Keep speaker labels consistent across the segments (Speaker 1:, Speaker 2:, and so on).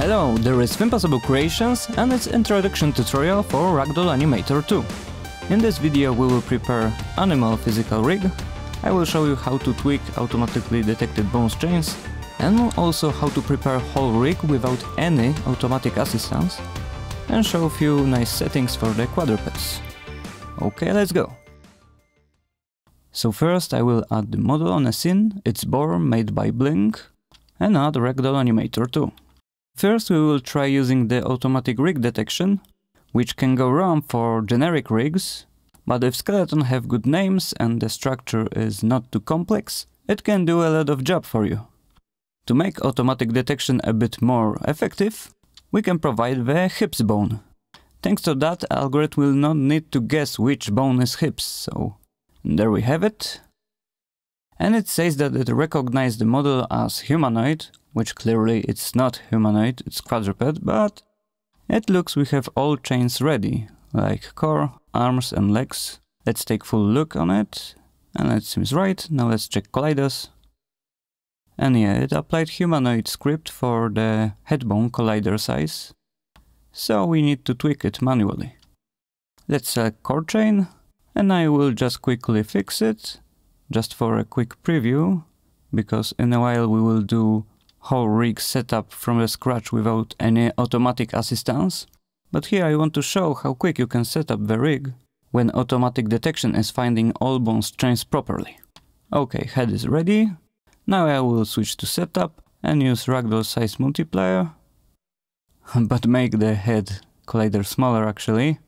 Speaker 1: Hello, there is Impossible Creations and its introduction tutorial for Ragdoll Animator 2. In this video we will prepare animal physical rig, I will show you how to tweak automatically detected bones chains, and also how to prepare whole rig without any automatic assistance, and show a few nice settings for the quadrupeds. Okay, let's go! So first I will add the model on a scene, it's Boar made by Blink, and add Ragdoll Animator 2. First we will try using the automatic rig detection, which can go wrong for generic rigs, but if skeleton have good names and the structure is not too complex, it can do a lot of job for you. To make automatic detection a bit more effective, we can provide the hips bone. Thanks to that, algorithm will not need to guess which bone is hips, so there we have it. And it says that it recognized the model as humanoid, which clearly it's not humanoid, it's quadruped, but it looks we have all chains ready, like core, arms and legs. Let's take full look on it, and it seems right. Now let's check colliders. And yeah, it applied humanoid script for the headbone collider size, so we need to tweak it manually. Let's select core chain, and I will just quickly fix it, just for a quick preview, because in a while we will do whole rig setup from the scratch without any automatic assistance. But here I want to show how quick you can set up the rig when automatic detection is finding all bones chains properly. Okay, head is ready. Now I will switch to setup and use ragdoll size multiplier. but make the head collider smaller actually.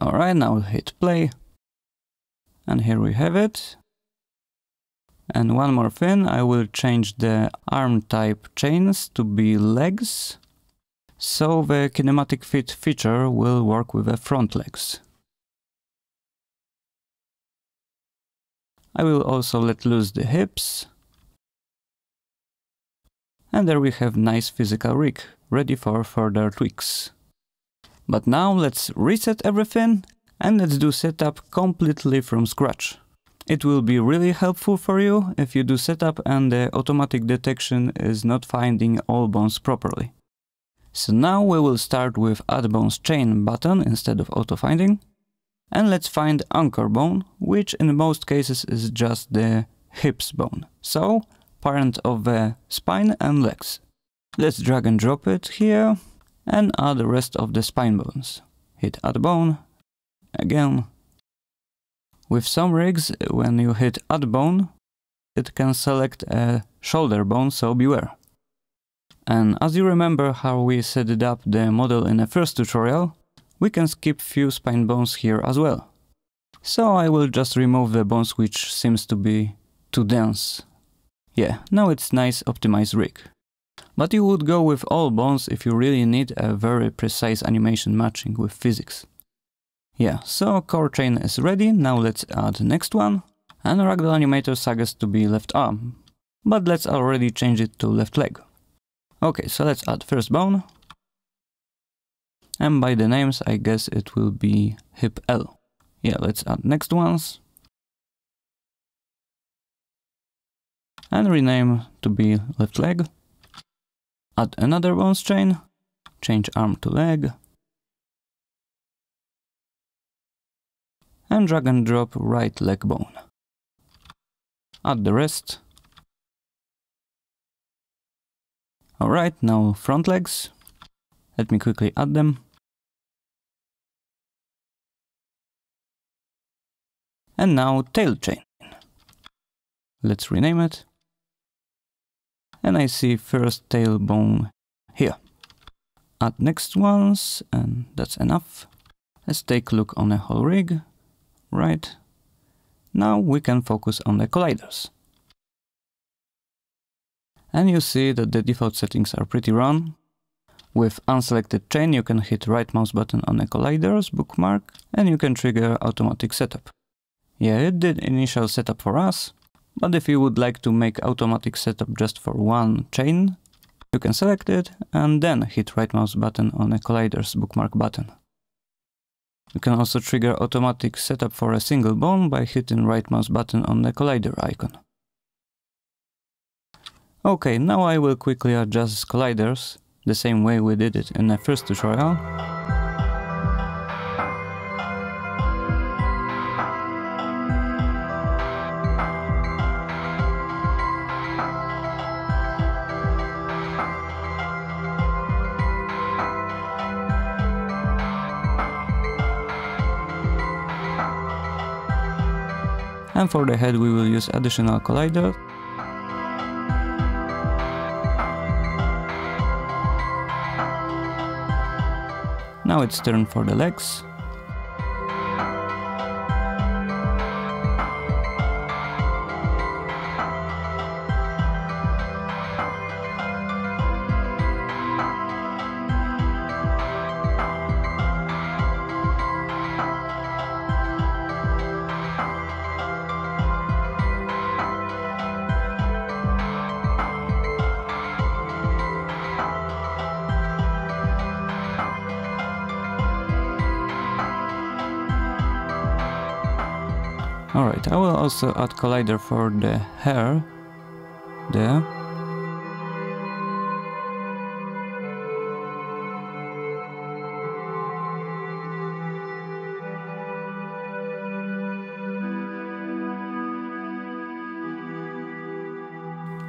Speaker 1: Alright, now hit play. And here we have it. And one more thing, I will change the arm type chains to be legs. So the kinematic fit feature will work with the front legs. I will also let loose the hips. And there we have nice physical rig, ready for further tweaks. But now let's reset everything and let's do setup completely from scratch. It will be really helpful for you if you do setup and the automatic detection is not finding all bones properly. So now we will start with add bones chain button instead of auto finding. And let's find anchor bone, which in most cases is just the hips bone. So, parent of the spine and legs. Let's drag and drop it here and add the rest of the spine bones. Hit add bone, again, with some rigs, when you hit add bone, it can select a shoulder bone, so beware. And as you remember how we set up the model in the first tutorial, we can skip few spine bones here as well. So I will just remove the bones which seems to be too dense. Yeah, now it's nice optimized rig. But you would go with all bones if you really need a very precise animation matching with physics. Yeah, so core chain is ready, now let's add next one. And Ragdoll Animator suggests to be left arm, but let's already change it to left leg. Okay, so let's add first bone. And by the names, I guess it will be hip L. Yeah, let's add next ones. And rename to be left leg. Add another bones chain. Change arm to leg. And drag and drop right leg bone. Add the rest. Alright, now front legs. Let me quickly add them. And now tail chain. Let's rename it. And I see first tail bone here. Add next ones, and that's enough. Let's take a look on the whole rig right? Now we can focus on the colliders. And you see that the default settings are pretty wrong. With unselected chain you can hit right mouse button on the colliders bookmark and you can trigger automatic setup. Yeah, it did initial setup for us, but if you would like to make automatic setup just for one chain, you can select it and then hit right mouse button on the colliders bookmark button. You can also trigger automatic setup for a single bone by hitting right mouse button on the collider icon. Okay, now I will quickly adjust colliders, the same way we did it in the first tutorial. And for the head we will use additional collider. Now it's turn for the legs. Alright, I will also add collider for the hair there.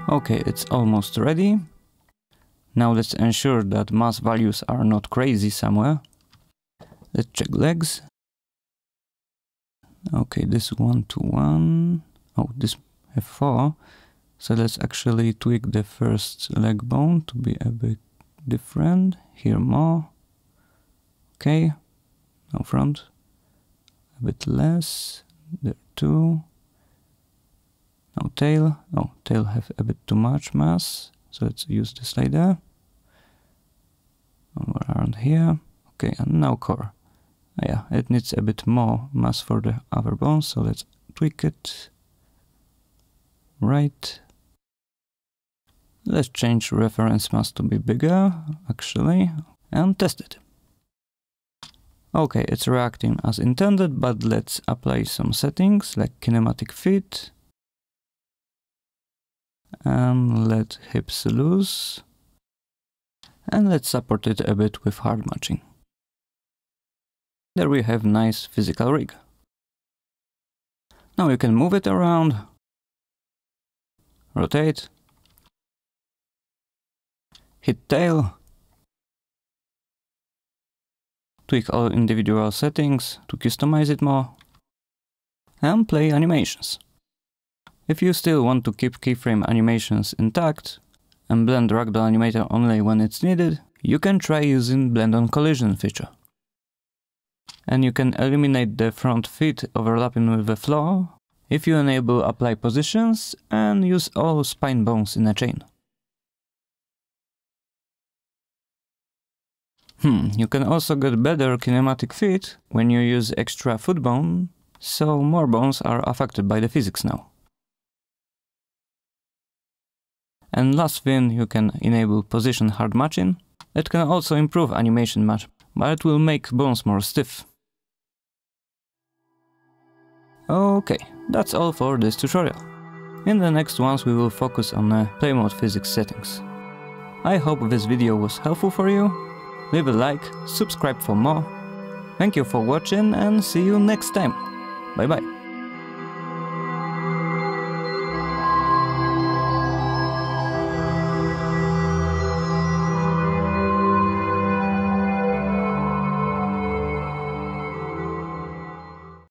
Speaker 1: Okay, it's almost ready. Now let's ensure that mass values are not crazy somewhere. Let's check legs. Okay, this one to one. Oh, this have four. So let's actually tweak the first leg bone to be a bit different. Here more. Okay. Now front. A bit less. There too. Now tail. Oh, tail have a bit too much mass. So let's use the slider. Around here. Okay, and now core yeah, it needs a bit more mass for the other bone, so let's tweak it. Right. Let's change reference mass to be bigger, actually, and test it. Okay, it's reacting as intended, but let's apply some settings like kinematic fit. And let hips loose. And let's support it a bit with hard matching. There we have nice physical rig. Now you can move it around, rotate, hit tail, tweak all individual settings to customize it more, and play animations. If you still want to keep keyframe animations intact and blend Ragdoll Animator only when it's needed, you can try using Blend on Collision feature and you can eliminate the front feet overlapping with the floor if you enable apply positions and use all spine bones in a chain. Hmm, you can also get better kinematic fit when you use extra foot bone, so more bones are affected by the physics now. And last thing, you can enable position hard matching. It can also improve animation match, but it will make bones more stiff. Okay, that's all for this tutorial. In the next ones we will focus on uh, play mode physics settings. I hope this video was helpful for you. Leave a like, subscribe for more. Thank you for watching and see you next time. Bye bye.